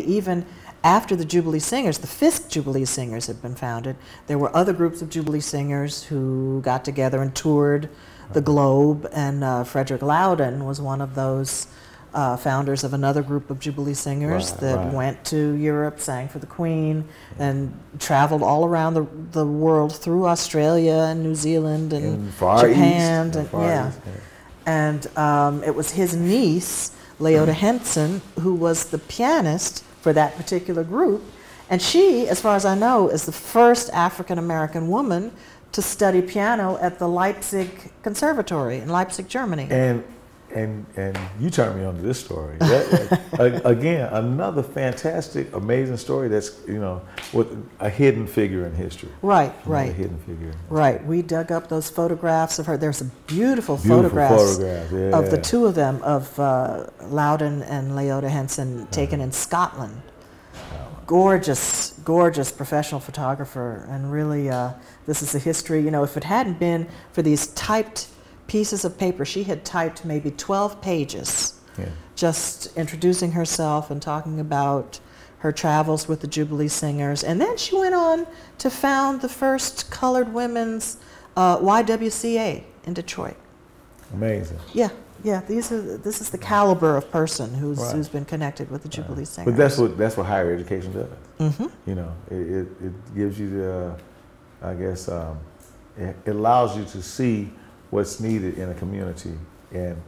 Even after the Jubilee Singers, the Fisk Jubilee Singers had been founded, there were other groups of Jubilee Singers who got together and toured the globe, and uh, Frederick Loudin was one of those uh, founders of another group of Jubilee Singers Right, that right. went to Europe, sang for the Queen, and traveled all around the, the world through Australia and New Zealand and Japan. East. and, yeah. East, yeah. And um, it was his niece, Leota Henson, who was the pianist for that particular group. And she, as far as I know, is the first African American woman to study piano at the Leipzig Conservatory in Leipzig, Germany. And and and you turned me on to this story. That- again, another fantastic, amazing story. That's you know, with a hidden figure in history. right, You know, right. A hidden figure. Right. We dug up those photographs of her. There's some beautiful, Beautiful photographs photographs, of the two of them, of uh, Loudin and Leota Henson, taken in Scotland. Gorgeous, gorgeous professional photographer, and really, uh, this is a history. You know, if it hadn't been for these typed pieces of paper, she had typed maybe 12 pages Yeah. just introducing herself and talking about her travels with the Jubilee Singers. And then she went on to found the first colored women's uh, YWCA in Detroit. Amazing. Yeah, yeah. These are this is the caliber of person who's Right. who's been connected with the Jubilee Singers. But that's what that's what higher education does. Mhm. You know, it, it, it gives you the, I guess, um, it, it allows you to see what's needed in a community and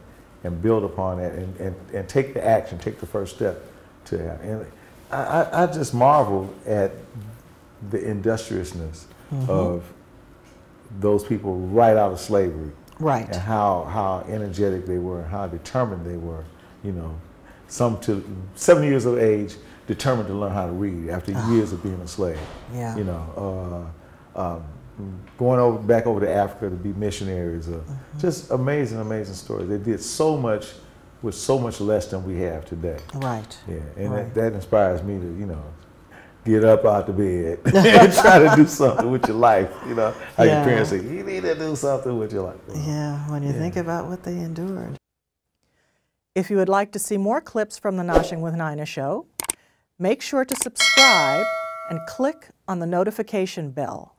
and build upon that and, and, and take the action, take the first step to that. And I, I, just marvel at the industriousness Mm-hmm. of those people right out of slavery right. and how how energetic they were, and how determined they were. You know, some to seven years of age, determined to learn how to read after years of being a slave. Yeah. You know, uh, um, going over back over to Africa to be missionaries. Uh, Just amazing, amazing stories. They did so much with so much less than we have today. Right. Yeah, and Right. that, that inspires me to, you know, get up out the bed and try to do something with your life. You know, how Yeah. your parents say, you need to do something with your life. Yeah, when you Yeah. think about what they endured. If you would like to see more clips from the Noshing with Nina show, make sure to subscribe and click on the notification bell.